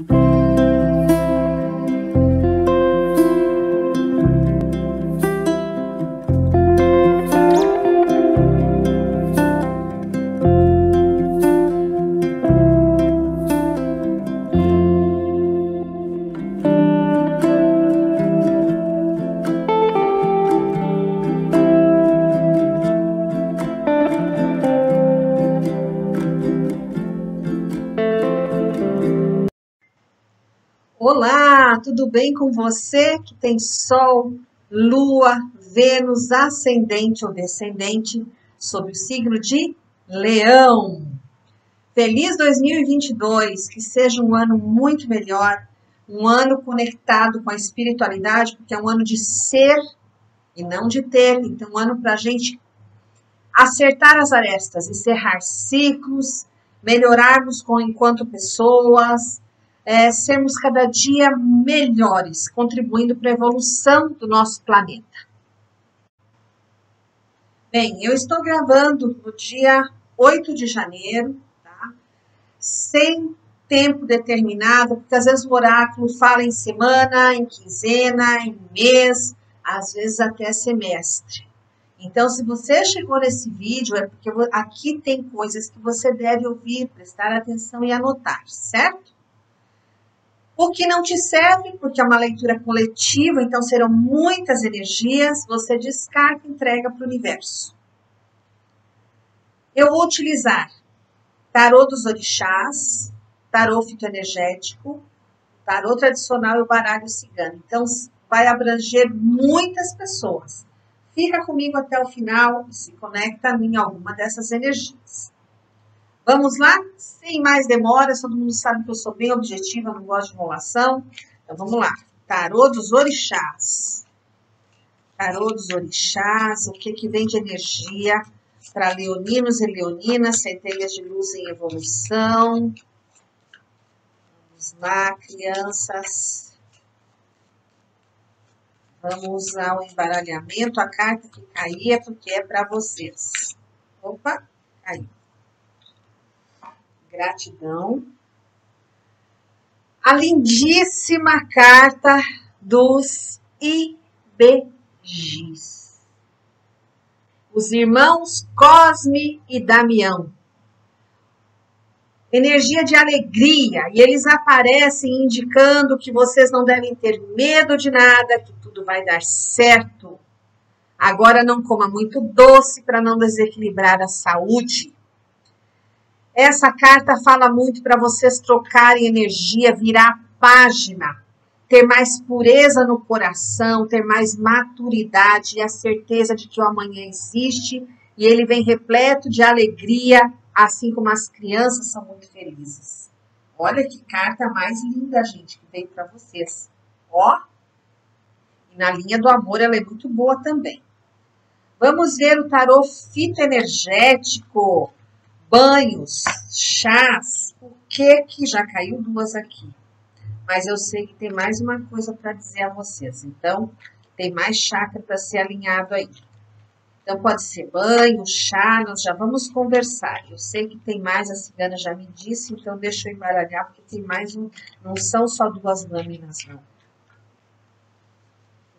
Olá, tudo bem com você que tem Sol, Lua, Vênus, ascendente ou descendente sob o signo de Leão? Feliz 2022, que seja um ano muito melhor, um ano conectado com a espiritualidade, porque é um ano de ser e não de ter, então um ano para a gente acertar as arestas, encerrar ciclos, melhorarmos com enquanto pessoas é, sermos cada dia melhores, contribuindo para a evolução do nosso planeta. Bem, eu estou gravando no dia 8 de janeiro, tá? sem tempo determinado, porque às vezes o oráculo fala em semana, em quinzena, em mês, às vezes até semestre. Então, se você chegou nesse vídeo, é porque aqui tem coisas que você deve ouvir, prestar atenção e anotar, certo? O que não te serve, porque é uma leitura coletiva, então serão muitas energias, você descarta e entrega para o universo. Eu vou utilizar tarô dos orixás, tarô fitoenergético, tarô tradicional e o baralho cigano. Então, vai abranger muitas pessoas. Fica comigo até o final e se conecta em alguma dessas energias. Vamos lá? Sem mais demoras, todo mundo sabe que eu sou bem objetiva, não gosto de enrolação. Então vamos lá. Tarô dos orixás. Tarô dos orixás, o que, que vem de energia para leoninos e leoninas, centelhas de luz em evolução. Vamos lá, crianças. Vamos ao embaralhamento. A carta que caía, porque é para vocês. Opa, caiu gratidão. A lindíssima carta dos IBGs. Os irmãos Cosme e Damião. Energia de alegria, e eles aparecem indicando que vocês não devem ter medo de nada, que tudo vai dar certo. Agora não coma muito doce para não desequilibrar a saúde. Essa carta fala muito para vocês trocarem energia, virar página, ter mais pureza no coração, ter mais maturidade e a certeza de que o amanhã existe e ele vem repleto de alegria, assim como as crianças são muito felizes. Olha que carta mais linda, gente, que veio para vocês. Ó, e na linha do amor ela é muito boa também. Vamos ver o tarô fitoenergético banhos, chás, o que que já caiu duas aqui? Mas eu sei que tem mais uma coisa para dizer a vocês. Então, tem mais chakra para ser alinhado aí. Então, pode ser banho, chá, nós já vamos conversar. Eu sei que tem mais, a cigana já me disse, então deixa eu embaralhar, porque tem mais um, não são só duas lâminas, não.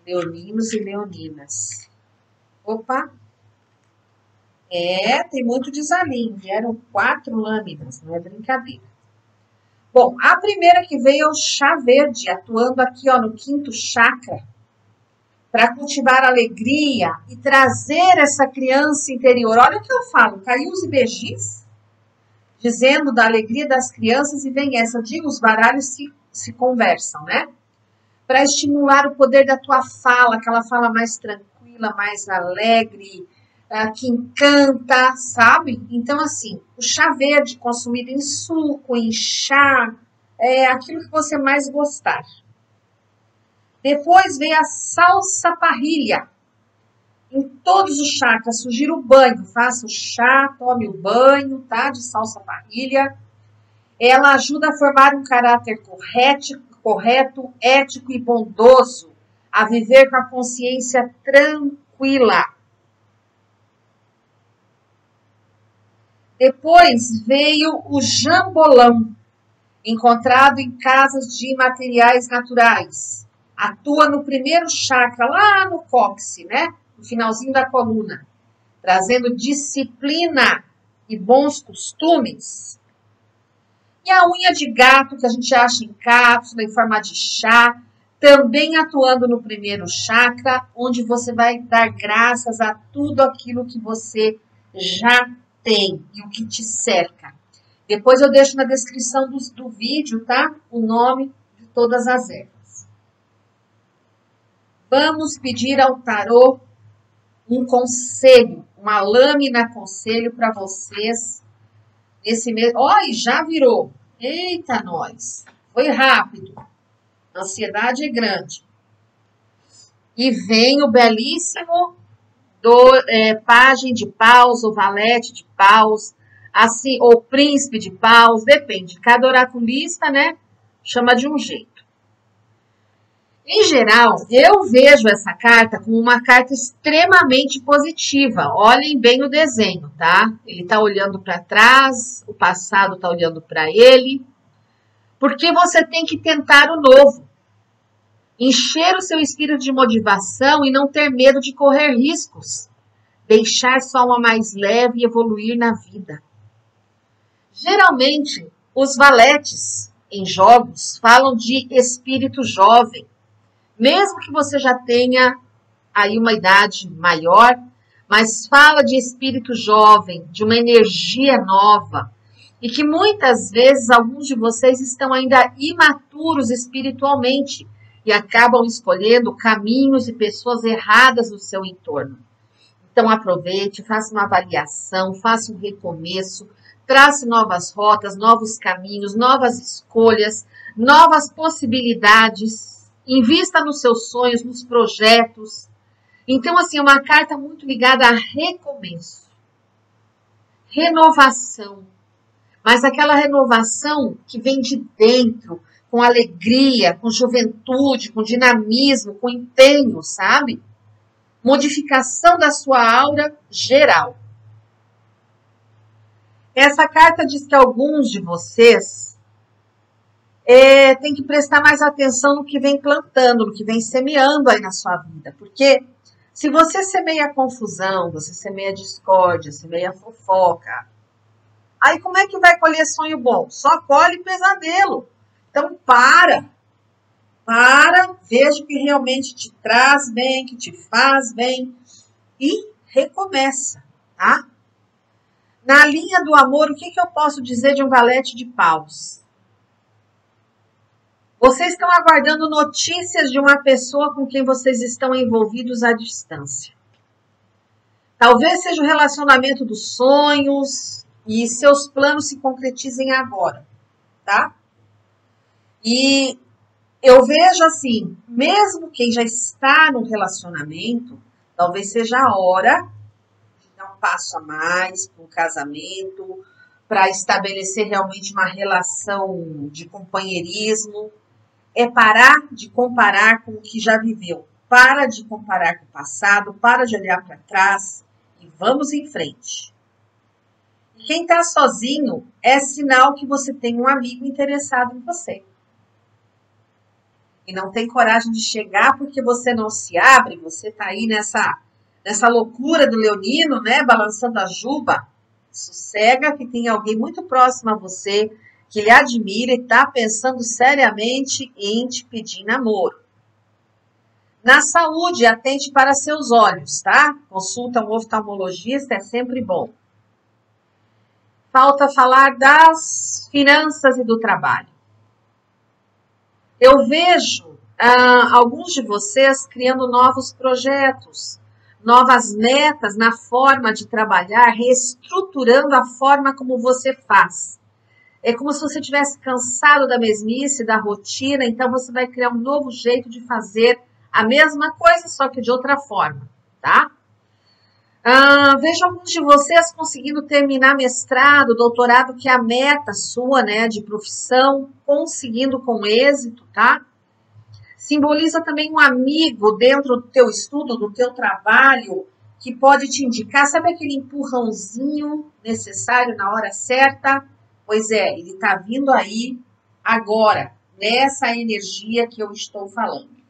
Leoninos e leoninas. Opa, é, tem muito desalinho. Vieram quatro lâminas, não é brincadeira. Bom, a primeira que veio é o chá verde, atuando aqui ó, no quinto chakra, para cultivar alegria e trazer essa criança interior. Olha o que eu falo, caiu os ibejis, dizendo da alegria das crianças, e vem essa, diga, os baralhos se, se conversam, né? Para estimular o poder da tua fala, aquela fala mais tranquila, mais alegre, é, que encanta, sabe? Então, assim, o chá verde consumido em suco, em chá, é aquilo que você mais gostar. Depois vem a salsa parrilha. Em todos os chakras, sugiro o banho. Faça o chá, tome o banho, tá? De salsa parrilha. Ela ajuda a formar um caráter correto, correto, ético e bondoso. A viver com a consciência tranquila Depois veio o jambolão. encontrado em casas de materiais naturais. Atua no primeiro chakra, lá no cóccix, né? No finalzinho da coluna, trazendo disciplina e bons costumes. E a unha de gato, que a gente acha em cápsula, em forma de chá, também atuando no primeiro chakra, onde você vai dar graças a tudo aquilo que você já tem e o que te cerca. Depois eu deixo na descrição do, do vídeo, tá? O nome de todas as ervas. Vamos pedir ao tarô um conselho, uma lâmina conselho para vocês nesse mês. Olha, já virou. Eita, nós. Foi rápido. A ansiedade é grande. E vem o belíssimo do é, de paus, ou valete de paus, assim, ou príncipe de paus, depende. Cada oraculista, né, chama de um jeito. Em geral, eu vejo essa carta como uma carta extremamente positiva. Olhem bem o desenho, tá? Ele está olhando para trás, o passado está olhando para ele. Porque você tem que tentar o novo. Encher o seu espírito de motivação e não ter medo de correr riscos. Deixar sua alma mais leve e evoluir na vida. Geralmente, os valetes em jogos falam de espírito jovem. Mesmo que você já tenha aí uma idade maior, mas fala de espírito jovem, de uma energia nova, e que muitas vezes alguns de vocês estão ainda imaturos espiritualmente e acabam escolhendo caminhos e pessoas erradas no seu entorno. Então aproveite, faça uma avaliação, faça um recomeço, trace novas rotas, novos caminhos, novas escolhas, novas possibilidades, invista nos seus sonhos, nos projetos. Então, assim, é uma carta muito ligada a recomeço, renovação, mas aquela renovação que vem de dentro, com alegria, com juventude, com dinamismo, com empenho, sabe? Modificação da sua aura geral. Essa carta diz que alguns de vocês é, tem que prestar mais atenção no que vem plantando, no que vem semeando aí na sua vida. Porque se você semeia confusão, você semeia discórdia, semeia fofoca, aí como é que vai colher sonho bom? Só colhe pesadelo. Então para, para, veja o que realmente te traz bem, que te faz bem e recomeça, tá? Na linha do amor, o que, que eu posso dizer de um valete de paus? Vocês estão aguardando notícias de uma pessoa com quem vocês estão envolvidos à distância. Talvez seja o relacionamento dos sonhos e seus planos se concretizem agora, tá? E eu vejo assim, mesmo quem já está no relacionamento, talvez seja a hora dar um passo a mais para um casamento, para estabelecer realmente uma relação de companheirismo, é parar de comparar com o que já viveu. Para de comparar com o passado, para de olhar para trás e vamos em frente. Quem está sozinho é sinal que você tem um amigo interessado em você. E não tem coragem de chegar porque você não se abre, você está aí nessa nessa loucura do leonino, né, balançando a juba, sossega que tem alguém muito próximo a você que lhe admira e está pensando seriamente em te pedir namoro. Na saúde, atente para seus olhos, tá? Consulta um oftalmologista, é sempre bom. Falta falar das finanças e do trabalho. Eu vejo ah, alguns de vocês criando novos projetos, novas metas na forma de trabalhar, reestruturando a forma como você faz. É como se você tivesse cansado da mesmice, da rotina, então você vai criar um novo jeito de fazer a mesma coisa, só que de outra forma, tá? Ah, vejo alguns de vocês conseguindo terminar mestrado, doutorado, que é a meta sua, né, de profissão, conseguindo com êxito, tá? simboliza também um amigo dentro do teu estudo, do teu trabalho, que pode te indicar, sabe aquele empurrãozinho necessário na hora certa? Pois é, ele está vindo aí agora, nessa energia que eu estou falando.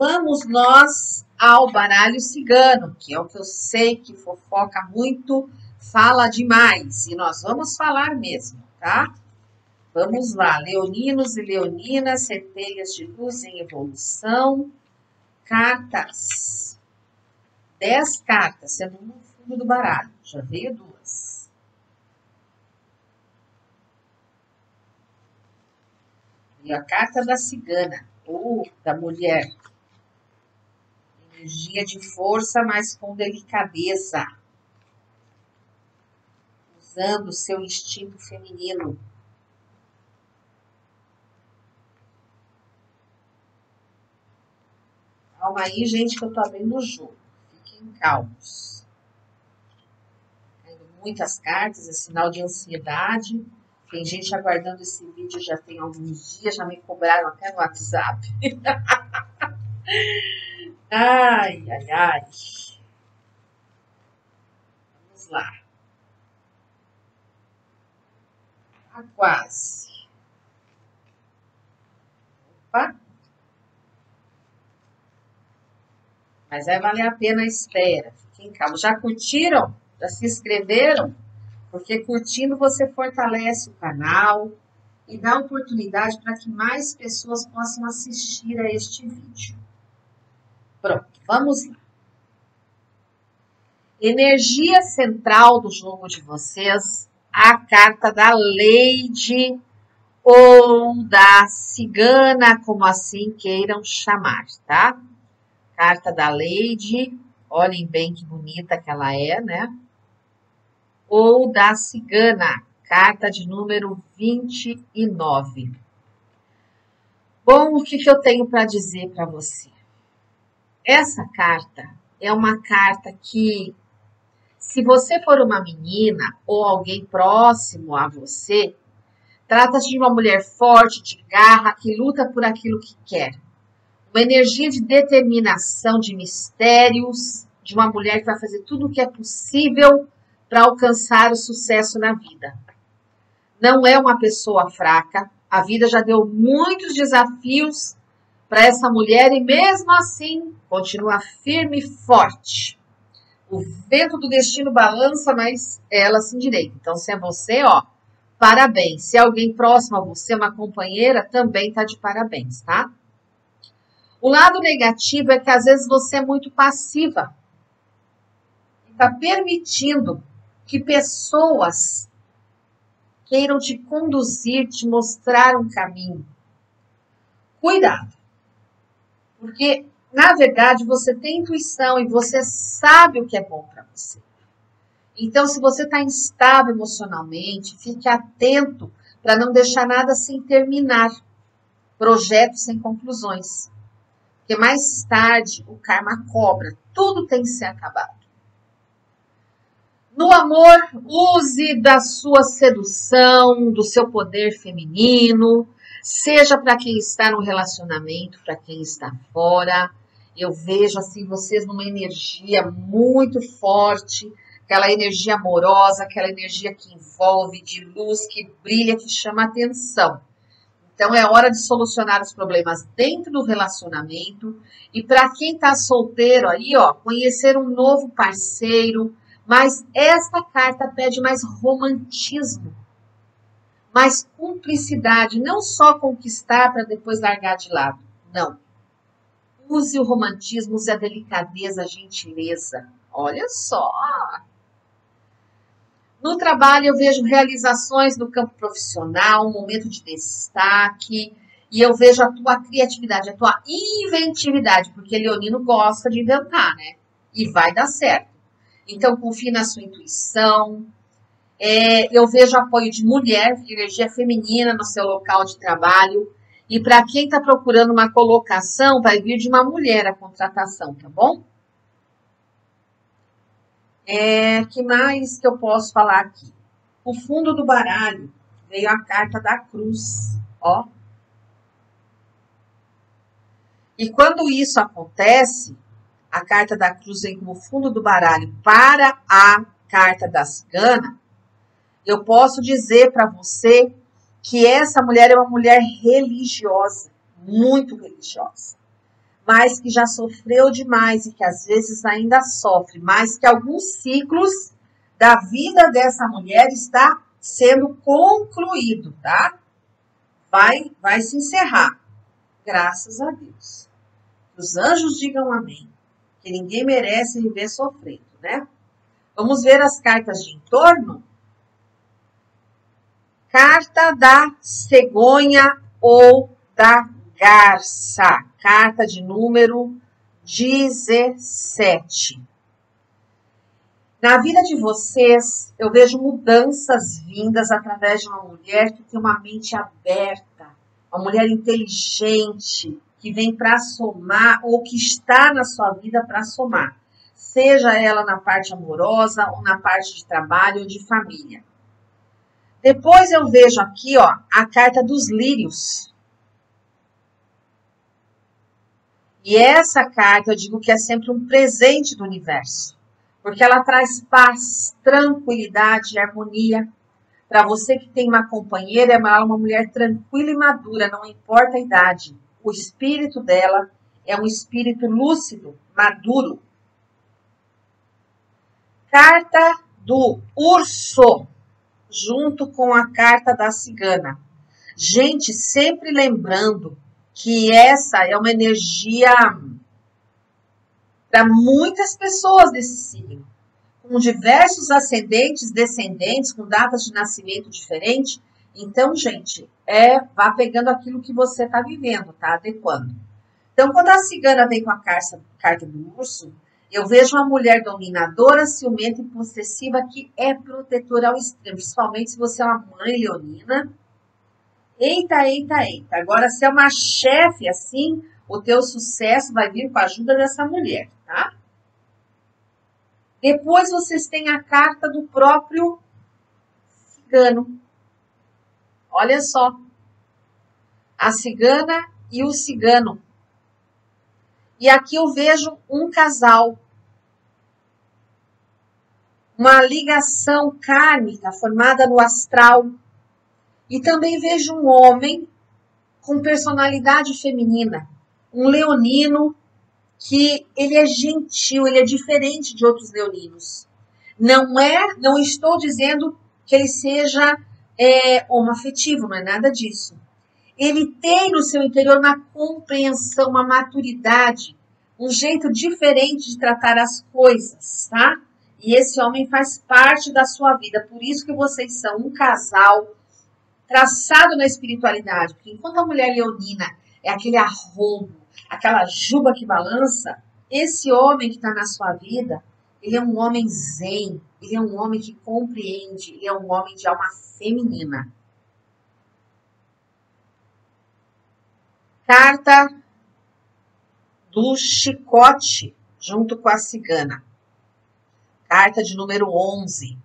Vamos nós ao baralho cigano, que é o que eu sei que fofoca muito, fala demais, e nós vamos falar mesmo, tá? Vamos lá, leoninos e leoninas, centelhas de luz em evolução, cartas. Dez cartas, sendo no fundo do baralho, já veio duas. E a carta da cigana, ou da mulher. Energia de força, mas com delicadeza. Usando o seu instinto feminino. Calma aí, gente, que eu tô abrindo o jogo. Fiquem calmos. Caindo muitas cartas, é sinal de ansiedade. Tem gente aguardando esse vídeo já tem alguns dias, já me cobraram até no WhatsApp. ai, ai, ai. Vamos lá. Tá quase. Opa. Mas vai valer a pena a espera. Fiquem calmos. Já curtiram? Já se inscreveram? Porque curtindo você fortalece o canal e dá oportunidade para que mais pessoas possam assistir a este vídeo. Pronto, vamos lá. Energia central do jogo de vocês, a carta da Lady ou da cigana, como assim queiram chamar, tá? Carta da Lady, olhem bem que bonita que ela é, né? Ou da Cigana, carta de número 29. Bom, o que, que eu tenho para dizer para você? Essa carta é uma carta que, se você for uma menina ou alguém próximo a você, trata-se de uma mulher forte, de garra, que luta por aquilo que quer uma energia de determinação, de mistérios, de uma mulher que vai fazer tudo o que é possível para alcançar o sucesso na vida. Não é uma pessoa fraca, a vida já deu muitos desafios para essa mulher e mesmo assim continua firme e forte. O vento do destino balança, mas ela se endireita. Então, se é você, ó, parabéns. Se é alguém próximo a você, uma companheira, também tá de parabéns, tá? O lado negativo é que às vezes você é muito passiva. Está permitindo que pessoas queiram te conduzir, te mostrar um caminho. Cuidado. Porque, na verdade, você tem intuição e você sabe o que é bom para você. Então, se você está instável emocionalmente, fique atento para não deixar nada sem terminar. Projetos sem conclusões. Porque mais tarde o karma cobra. Tudo tem que ser acabado. No amor, use da sua sedução, do seu poder feminino, seja para quem está no relacionamento, para quem está fora. Eu vejo assim vocês numa energia muito forte, aquela energia amorosa, aquela energia que envolve de luz, que brilha, que chama atenção. Então é hora de solucionar os problemas dentro do relacionamento e para quem está solteiro aí, ó, conhecer um novo parceiro. Mas esta carta pede mais romantismo, mais cumplicidade, não só conquistar para depois largar de lado. Não. Use o romantismo, use a delicadeza, a gentileza. Olha só. No trabalho, eu vejo realizações no campo profissional, um momento de destaque, e eu vejo a tua criatividade, a tua inventividade, porque Leonino gosta de inventar, né? E vai dar certo. Então, confie na sua intuição. É, eu vejo apoio de mulher, energia feminina no seu local de trabalho. E para quem está procurando uma colocação, vai vir de uma mulher a contratação, tá bom? É, que mais que eu posso falar aqui? O fundo do baralho veio a carta da cruz, ó. E quando isso acontece, a carta da cruz vem como fundo do baralho para a carta da cigana, eu posso dizer para você que essa mulher é uma mulher religiosa, muito religiosa, mas que já sofreu demais e que às vezes ainda sofre, mas que alguns ciclos da vida dessa mulher está sendo concluído, tá? Vai, vai se encerrar. Graças a Deus. Os anjos digam amém. Que ninguém merece viver sofrendo, né? Vamos ver as cartas de entorno? Carta da cegonha ou da garça. Carta de número 17. Na vida de vocês, eu vejo mudanças vindas através de uma mulher que tem uma mente aberta, uma mulher inteligente, que vem para somar ou que está na sua vida para somar, seja ela na parte amorosa ou na parte de trabalho ou de família. Depois eu vejo aqui, ó, a carta dos lírios. E essa carta eu digo que é sempre um presente do universo porque ela traz paz, tranquilidade harmonia. Para você que tem uma companheira, é uma mulher tranquila e madura, não importa a idade. O espírito dela é um espírito lúcido, maduro. Carta do urso, junto com a carta da cigana. Gente, sempre lembrando que essa é uma energia para muitas pessoas desse signo, com diversos ascendentes, descendentes, com datas de nascimento diferentes. Então, gente, é vá pegando aquilo que você está vivendo, tá? Adequando. Então, quando a cigana vem com a carta, carta do urso, eu vejo uma mulher dominadora, ciumenta e possessiva que é protetora ao extremo, principalmente se você é uma mãe leonina. Eita, eita, eita. Agora, se é uma chefe assim, o teu sucesso vai vir com a ajuda dessa mulher tá? Depois vocês têm a carta do próprio cigano. Olha só. A cigana e o cigano. E aqui eu vejo um casal. Uma ligação kármica formada no astral. E também vejo um homem com personalidade feminina. Um leonino que ele é gentil, ele é diferente de outros leoninos. Não é, não estou dizendo que ele seja é, homoafetivo, não é nada disso. Ele tem no seu interior uma compreensão, uma maturidade, um jeito diferente de tratar as coisas, tá? E esse homem faz parte da sua vida, por isso que vocês são um casal traçado na espiritualidade, porque enquanto a mulher leonina é aquele arrobo, aquela juba que balança, esse homem que está na sua vida, ele é um homem zen, ele é um homem que compreende, ele é um homem de alma feminina. Carta do chicote junto com a cigana. Carta de número 11.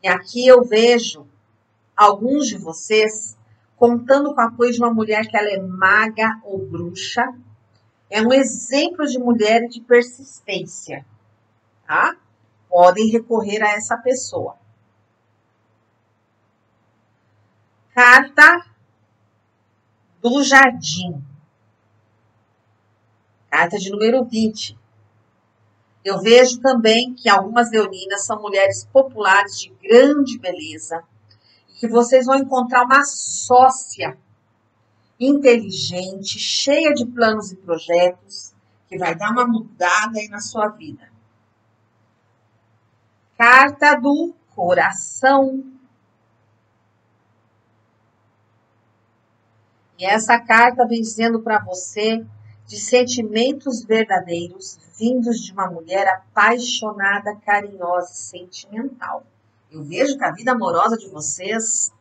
E aqui eu vejo alguns de vocês contando com o apoio de uma mulher que ela é maga ou bruxa. É um exemplo de mulher de persistência, tá? Podem recorrer a essa pessoa. Carta do jardim. Carta de número 20. Eu vejo também que algumas leoninas são mulheres populares de grande beleza, que vocês vão encontrar uma sócia inteligente, cheia de planos e projetos, que vai dar uma mudada aí na sua vida. Carta do coração. E essa carta vem dizendo para você de sentimentos verdadeiros vindos de uma mulher apaixonada, carinhosa e sentimental. Eu vejo que a vida amorosa de vocês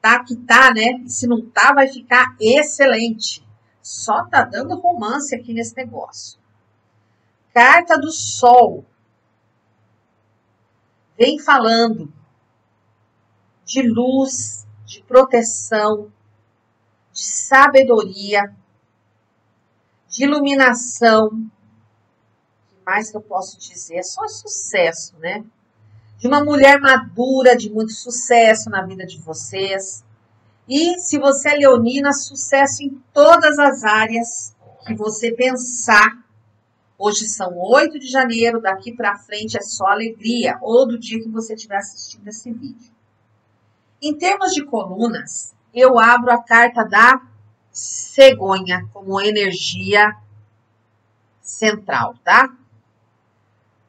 tá que tá, né? Se não tá, vai ficar excelente. Só tá dando romance aqui nesse negócio. Carta do Sol. Vem falando de luz, de proteção, de sabedoria, de iluminação. O que mais que eu posso dizer? É só sucesso, né? de uma mulher madura, de muito sucesso na vida de vocês, E se você é leonina, sucesso em todas as áreas que você pensar. Hoje são 8 de janeiro, daqui para frente é só alegria, ou do dia que você estiver assistindo esse vídeo. Em termos de colunas, eu abro a carta da cegonha como energia central, tá?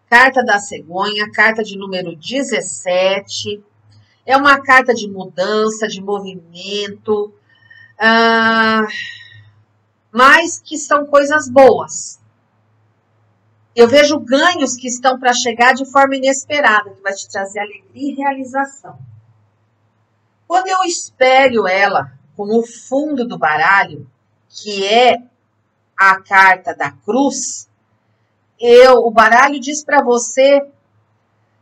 Carta da cegonha, carta de número 17. É uma carta de mudança, de movimento, ah, mas que são coisas boas. Eu vejo ganhos que estão para chegar de forma inesperada, que vai te trazer alegria e realização. Quando eu espelho ela com o fundo do baralho, que é a carta da cruz, eu, o baralho diz para você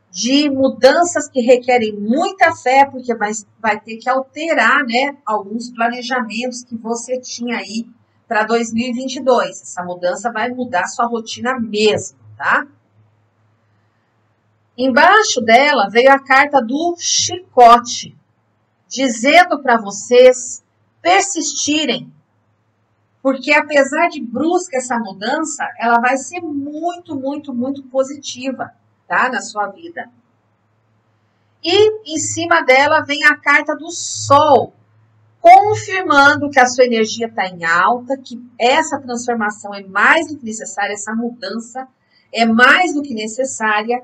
de mudanças que requerem muita fé, porque vai, vai ter que alterar, né, alguns planejamentos que você tinha aí para 2022. Essa mudança vai mudar sua rotina mesmo, tá? Embaixo dela veio a carta do chicote, dizendo para vocês persistirem, porque apesar de brusca essa mudança, ela vai ser muito, muito, muito positiva, tá, na sua vida. E em cima dela vem a carta do Sol, confirmando que a sua energia está em alta, que essa transformação é mais do que necessária, essa mudança é mais do que necessária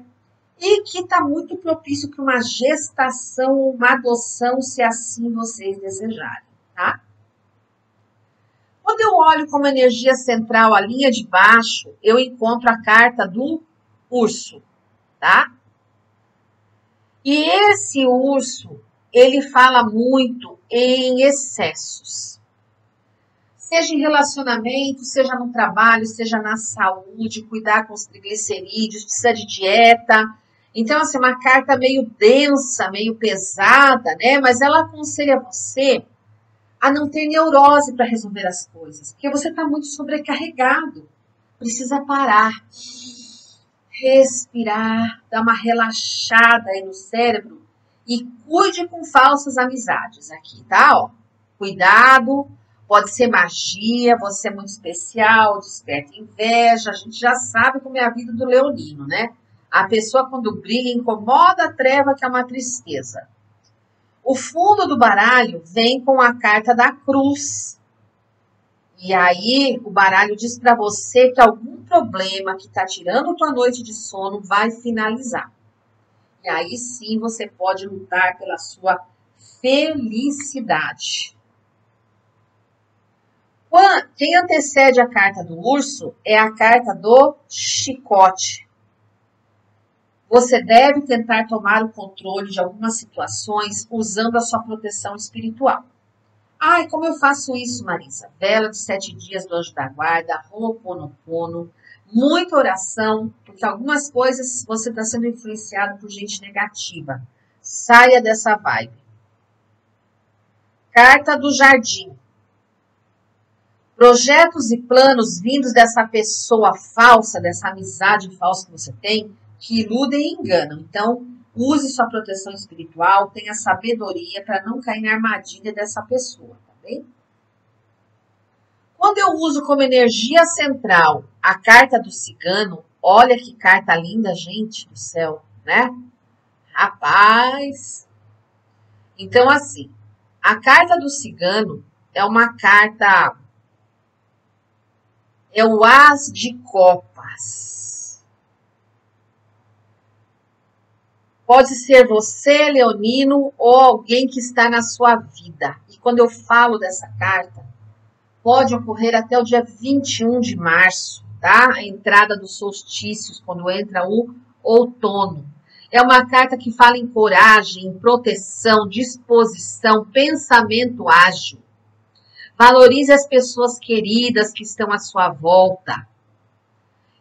e que está muito propício para uma gestação ou uma adoção, se assim vocês desejarem, tá? Quando eu olho como energia central a linha de baixo, eu encontro a carta do urso, tá? E esse urso, ele fala muito em excessos. Seja em relacionamento, seja no trabalho, seja na saúde, cuidar com os triglicerídeos, precisa de dieta, então, assim, uma carta meio densa, meio pesada, né? Mas ela aconselha você a não ter neurose para resolver as coisas, porque você está muito sobrecarregado. Precisa parar, respirar, dar uma relaxada aí no cérebro e cuide com falsas amizades aqui, tá? Ó, cuidado, pode ser magia, você é muito especial, desperta inveja, a gente já sabe como é a vida do leonino, né? A pessoa, quando briga, incomoda a treva, que é uma tristeza. O fundo do baralho vem com a carta da cruz. E aí, o baralho diz para você que algum problema que está tirando tua noite de sono vai finalizar. E aí sim você pode lutar pela sua felicidade. Quem antecede a carta do urso é a carta do chicote. Você deve tentar tomar o controle de algumas situações usando a sua proteção espiritual. Ai, como eu faço isso, Marisa? Vela de sete dias do anjo da guarda, Ho'oponopono, muita oração, porque algumas coisas você está sendo influenciado por gente negativa. Saia dessa vibe. Carta do Jardim. Projetos e planos vindos dessa pessoa falsa, dessa amizade falsa que você tem, que iludem e enganam. Então, use sua proteção espiritual, tenha sabedoria para não cair na armadilha dessa pessoa, tá bem? Quando eu uso como energia central a carta do cigano, olha que carta linda, gente do céu, né? Rapaz! Então, assim, a carta do cigano é uma carta. É o As de Copas. Pode ser você, Leonino, ou alguém que está na sua vida. E quando eu falo dessa carta, pode ocorrer até o dia 21 de março, tá? A entrada dos solstícios, quando entra o outono. É uma carta que fala em coragem, em proteção, disposição, pensamento ágil. Valorize as pessoas queridas que estão à sua volta.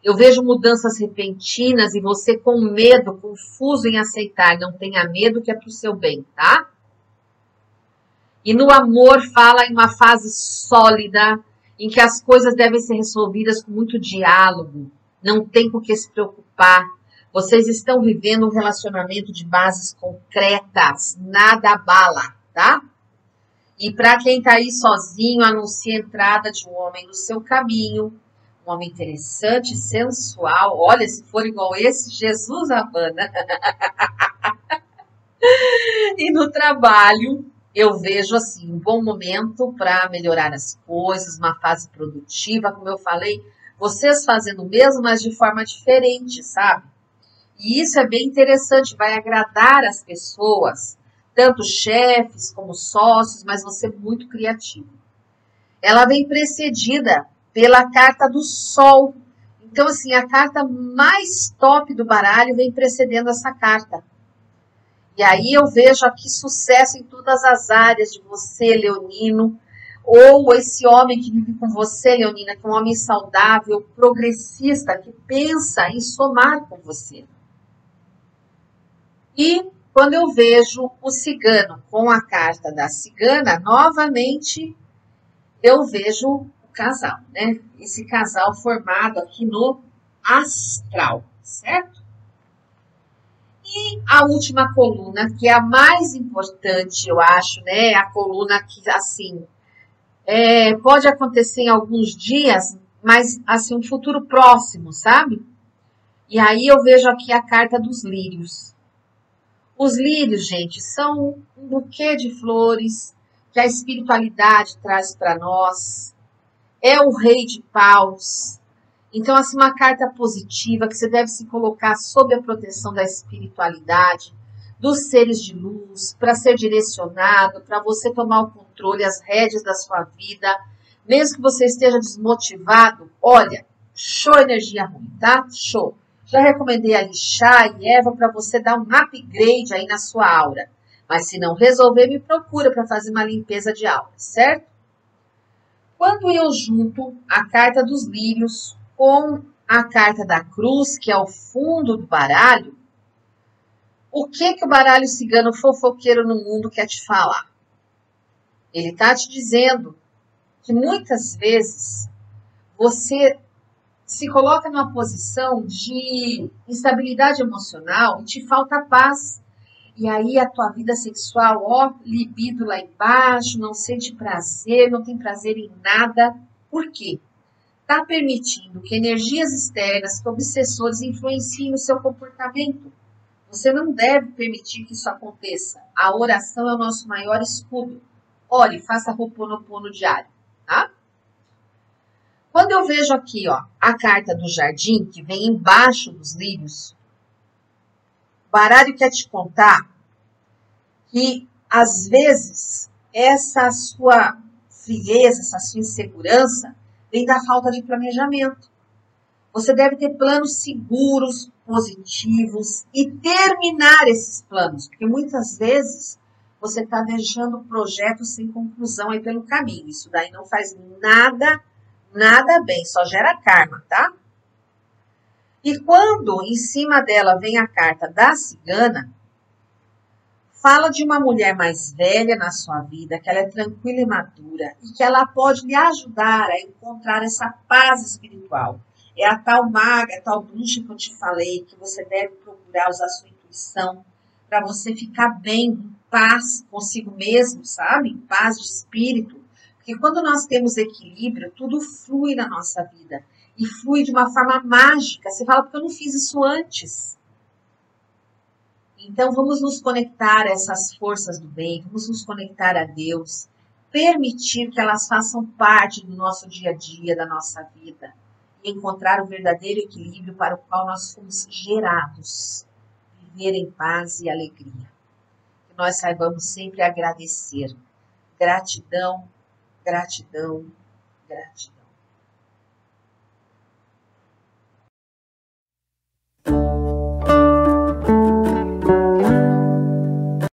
Eu vejo mudanças repentinas e você com medo, confuso em aceitar. Não tenha medo que é para o seu bem, tá? E no amor fala em uma fase sólida, em que as coisas devem ser resolvidas com muito diálogo. Não tem com que se preocupar. Vocês estão vivendo um relacionamento de bases concretas, nada abala, tá? E para quem está aí sozinho, anuncie a entrada de um homem no seu caminho, um homem interessante, sensual. Olha, se for igual esse, Jesus Havana. e no trabalho, eu vejo assim um bom momento para melhorar as coisas, uma fase produtiva, como eu falei, vocês fazendo o mesmo, mas de forma diferente, sabe? E isso é bem interessante, vai agradar as pessoas, tanto chefes como sócios, mas você é muito criativo. Ela vem precedida pela carta do Sol. Então, assim, a carta mais top do baralho vem precedendo essa carta. E aí eu vejo aqui sucesso em todas as áreas de você, Leonino, ou esse homem que vive com você, Leonina, que é um homem saudável, progressista, que pensa em somar com você. E quando eu vejo o cigano com a carta da cigana, novamente eu vejo casal, né? Esse casal formado aqui no astral, certo? E a última coluna, que é a mais importante, eu acho, né? É a coluna que, assim, é, pode acontecer em alguns dias, mas, assim, um futuro próximo, sabe? E aí eu vejo aqui a carta dos lírios. Os lírios, gente, são um buquê de flores que a espiritualidade traz para nós. É o rei de paus. Então, assim, uma carta positiva que você deve se colocar sob a proteção da espiritualidade, dos seres de luz, para ser direcionado, para você tomar o controle, as rédeas da sua vida. Mesmo que você esteja desmotivado, olha, show energia ruim, tá? Show. Já recomendei ali chá e erva para você dar um upgrade aí na sua aura. Mas se não resolver, me procura para fazer uma limpeza de aura, certo? Quando eu junto a carta dos lírios com a carta da cruz, que é o fundo do baralho, o que que o baralho cigano fofoqueiro no mundo quer te falar? Ele está te dizendo que muitas vezes você se coloca numa posição de instabilidade emocional e te falta paz. E aí a tua vida sexual, ó, libido lá embaixo, não sente prazer, não tem prazer em nada. Por quê? Está permitindo que energias externas, que obsessores influenciem no seu comportamento. Você não deve permitir que isso aconteça. A oração é o nosso maior escudo. Ore, faça roponopono diário, tá? Quando eu vejo aqui, ó, a carta do jardim, que vem embaixo dos lírios, o baralho quer te contar que, às vezes, essa sua frieza, essa sua insegurança, vem da falta de planejamento. Você deve ter planos seguros, positivos e terminar esses planos, porque muitas vezes você está deixando projetos sem conclusão aí pelo caminho. Isso daí não faz nada nada bem, só gera karma, tá? E quando em cima dela vem a carta da cigana, fala de uma mulher mais velha na sua vida, que ela é tranquila e madura e que ela pode lhe ajudar a encontrar essa paz espiritual. É a tal maga, a tal bruxa que eu te falei, que você deve procurar usar sua intuição para você ficar bem, em paz consigo mesmo, sabe? Em paz de espírito porque quando nós temos equilíbrio, tudo flui na nossa vida. E flui de uma forma mágica. Você fala, porque eu não fiz isso antes. Então, vamos nos conectar a essas forças do bem, vamos nos conectar a Deus, permitir que elas façam parte do nosso dia a dia, da nossa vida, e encontrar o verdadeiro equilíbrio para o qual nós fomos gerados. Viver em paz e alegria. Que nós saibamos sempre agradecer. Gratidão Gratidão, gratidão. Thank you.